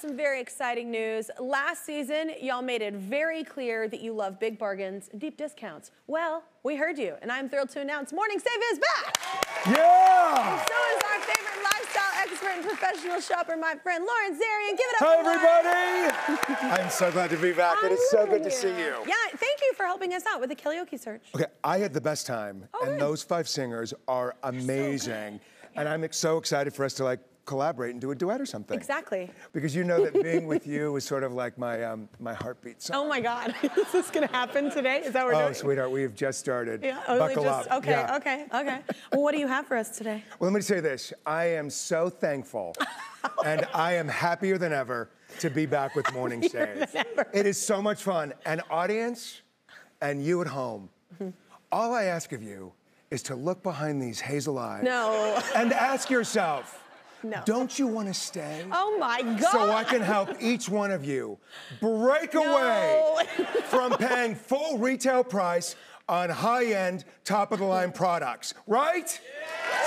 some very exciting news. Last season, y'all made it very clear that you love big bargains and deep discounts. Well, we heard you, and I'm thrilled to announce MorningSave is back. Yeah! So is our favorite lifestyle expert and professional shopper, my friend Lawrence Zarian. Give it up. Hi, for Lauren. everybody! I'm so glad to be back. It is so good to see you. Yeah, thank you for helping us out with the karaoke search. Okay, I had the best time, Oh, and good. those five singers are amazing. and I'm so excited for us to like collaborate and do a duet or something. Exactly. Because you know that being with you is sort of like my um, my heartbeat song. Oh my God, is this gonna happen today? Is that what we're Oh, doing? sweetheart, we have just started. Yeah, only Buckle just, up. Okay, Yeah. okay, okay. Well, what do you have for us today? Well, let me say this. I am so thankful and I am happier than ever to be back with MorningSave. It is so much fun. And audience and you at home, Mm-hmm. all I ask of you is to look behind these hazel eyes No. and ask yourself, No. don't you want to stay? Oh my God. So I can help each one of you break away from paying full retail price on high-end, top-of-the-line products, right?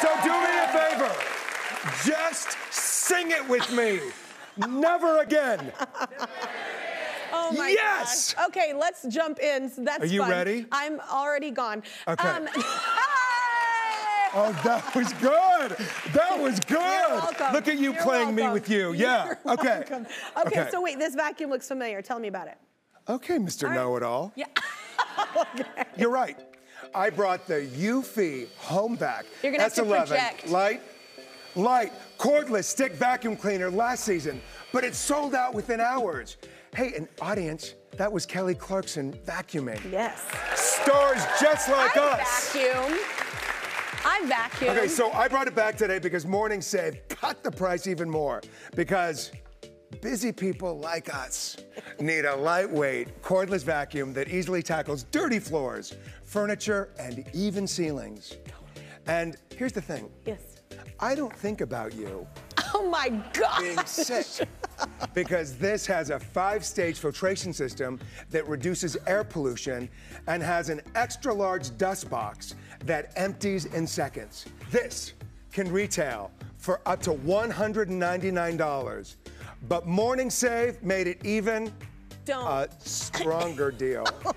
So do me a favor. Just sing it with me. Never again. Oh my Yes! gosh. Okay, let's jump in. That's Are you fun. ready? I'm already gone. Um, Okay. hey! Oh, that was good. That was good. You're welcome. Look at you You're playing me with you. Yeah. Okay. welcome. Okay, so wait, this vacuum looks familiar. Tell me about it. Okay, Mr. right. Know-it-all. Yeah. You're right. I brought the Eufy Homevac. You're gonna have to S11 project. light, light, cordless stick vacuum cleaner last season, but it sold out within hours. Hey, an audience, that was Kelly Clarkson vacuuming. Yes. Stars just like I us. vacuum. I vacuum. Okay, so I brought it back today because MorningSave cut the price even more because busy people like us need a lightweight, cordless vacuum that easily tackles dirty floors, furniture, and even ceilings. And here's the thing Yes. I don't think about you Oh my God. being sick because this has a five stage filtration system that reduces air pollution and has an extra large dust box that empties in seconds. This can retail for up to $199. But MorningSave made it even Don't. a stronger deal oh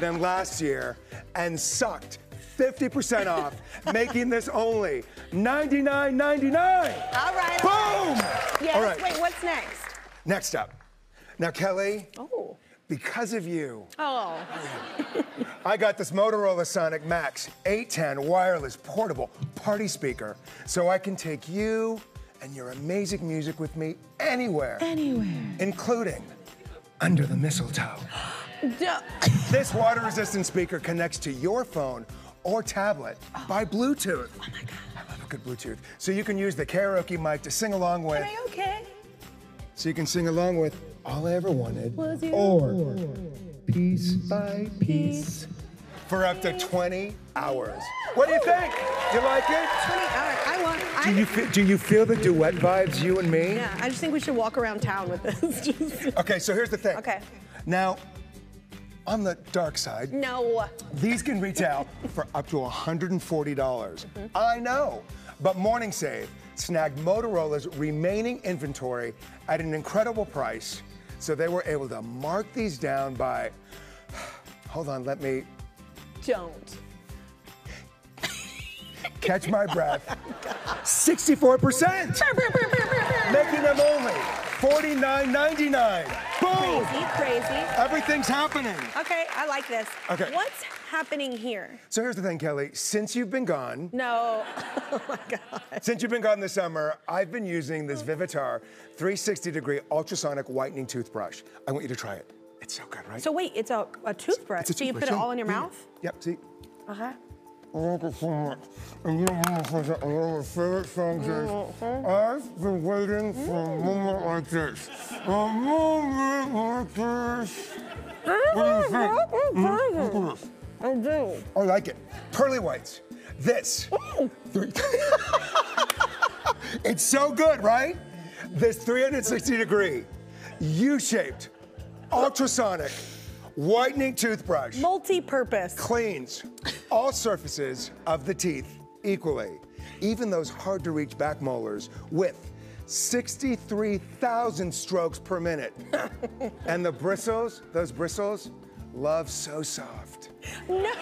than last year and sucked 50% off, making this only $99.99. All right. Boom! all right. Yes. All right. Wait, what's next? Next up. Now, Kelly, Oh. because of you, Oh. I got this Motorola Sonic Maxx 810 wireless portable party speaker so I can take you and your amazing music with me anywhere. Anywhere. Including under the mistletoe. This water resistant speaker connects to your phone or tablet oh. by Bluetooth. Oh my God. I love a good Bluetooth. So you can use the karaoke mic to sing along with. Okay, okay. So you can sing along with All I Ever Wanted Was You. or Piece by Piece for up to 20 hours. What do you think? Do you like it? 20 hours. I want. I, Do you, fe- do you feel the duet vibes, you and me? yeah, I just think we should walk around town with this. Just- Okay, so here's the thing. Okay. Now, on the dark side, no. these can retail for up to 140. dollars Mm-hmm. I know, but MorningSave snagged Motorola's remaining inventory at an incredible price, so they were able to mark these down by, hold on, let me Don't. catch my breath, 64%, making them only $49.99. Boom! Crazy, crazy. Everything's happening. Okay, I like this. Okay. What's happening here? So here's the thing, Kelly. Since you've been gone, No. Oh my God. Since you've been gone this summer, I've been using this Vivitar 360 degree ultrasonic whitening toothbrush. I want you to try it. It's so good, right? So wait, it's a, a toothbrush. It's a so you put it all in your yeah, mouth? Yep, see? Okay. I like it so much. And you know one of my favorite- one of my favorite songs is, mm-hmm. I've been waiting for a moment like this. A moment like this. What do you think? Look at this. I do. I like it. Pearly whites. This. it's so good, right? This 360 degree, U-shaped, ultrasonic, whitening toothbrush Multi-purpose. cleans all surfaces of the teeth equally, even those hard to reach back molars with 63,000 strokes per minute. and the bristles, those bristles, love so soft. No,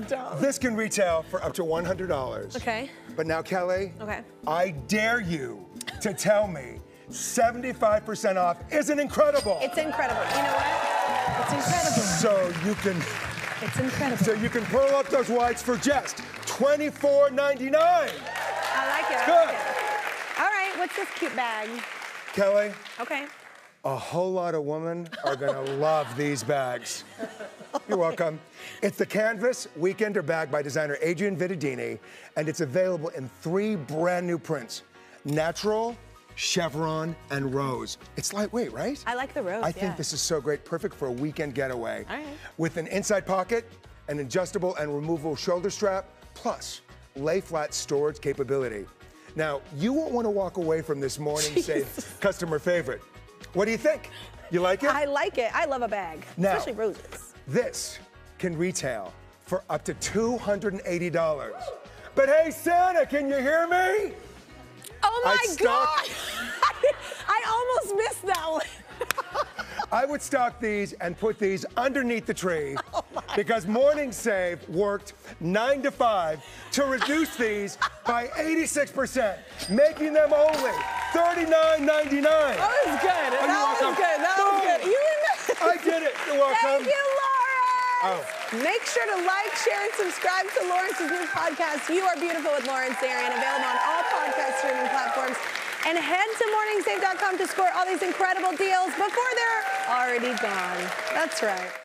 dumb. This can retail for up to $100. Okay. But now, Kelly, Okay. I dare you to tell me 75% off isn't incredible. It's incredible. You know what? It's incredible. so you can It's incredible. so you can pull up those whites for just $24.99. I like it. I Good. like it. What's this cute bag? Kelly, Okay. a whole lot of women are gonna love these bags. You're welcome. It's the Canvas Weekender bag by designer Adrienne Vittadini, and it's available in three brand new prints natural, chevron, and rose. It's lightweight, right? I like the rose, I yeah. think this is so great, perfect for a weekend getaway. All right. With an inside pocket, an adjustable and removable shoulder strap, plus lay flat storage capability. Now, you won't want to walk away from this MorningSave customer favorite. What do you think? You like it? I like it. I love a bag, Now- especially roses. This can retail for up to $280. But hey, Santa, can you hear me? Oh my I God! I almost missed that one. I would stock these and put these underneath the tree oh because MorningSave worked 9 to 5 to reduce these by 86%, making them only $39.99. That was good. Oh, that was welcome. good. That was good. You remember? I did it. You're welcome. Thank you, Lawrence. Oh. Make sure to like, share, and subscribe to Lawrence's new podcast, You Are Beautiful with Lawrence Zarian, available on all podcast streaming platforms. And head to morningsave.com to score all these incredible deals before they're already gone. That's right.